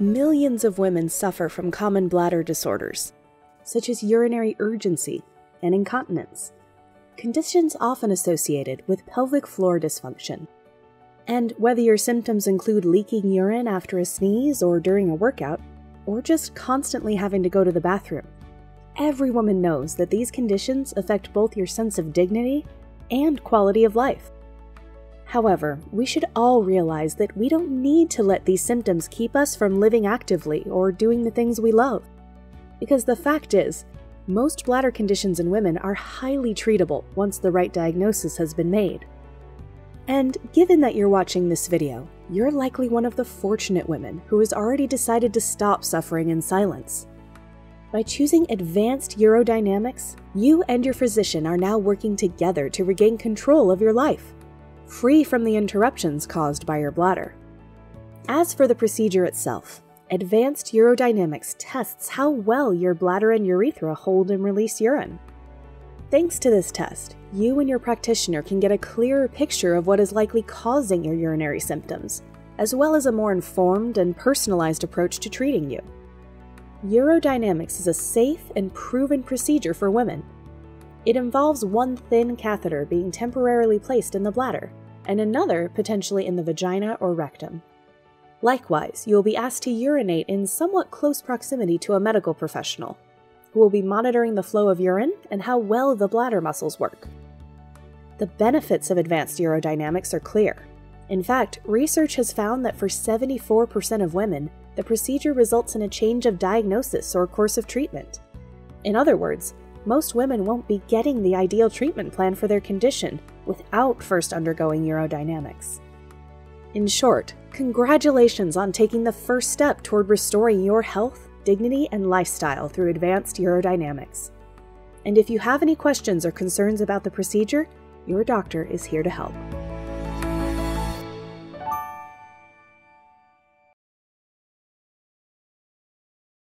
millions of women suffer from common bladder disorders, such as urinary urgency and incontinence, conditions often associated with pelvic floor dysfunction. And whether your symptoms include leaking urine after a sneeze or during a workout, or just constantly having to go to the bathroom, every woman knows that these conditions affect both your sense of dignity and quality of life. However, we should all realize that we don't need to let these symptoms keep us from living actively or doing the things we love. Because the fact is, most bladder conditions in women are highly treatable once the right diagnosis has been made. And given that you're watching this video, you're likely one of the fortunate women who has already decided to stop suffering in silence. By choosing advanced urodynamics, you and your physician are now working together to regain control of your life, free from the interruptions caused by your bladder. As for the procedure itself, Advanced Urodynamics tests how well your bladder and urethra hold and release urine. Thanks to this test, you and your practitioner can get a clearer picture of what is likely causing your urinary symptoms, as well as a more informed and personalized approach to treating you. Urodynamics is a safe and proven procedure for women. It involves one thin catheter being temporarily placed in the bladder, and another potentially in the vagina or rectum. Likewise, you will be asked to urinate in somewhat close proximity to a medical professional, who will be monitoring the flow of urine and how well the bladder muscles work. The benefits of advanced urodynamics are clear. In fact, research has found that for 74% of women, the procedure results in a change of diagnosis or course of treatment. In other words, most women won't be getting the ideal treatment plan for their condition without first undergoing urodynamics. In short, congratulations on taking the first step toward restoring your health, dignity, and lifestyle through advanced urodynamics. And if you have any questions or concerns about the procedure, your doctor is here to help.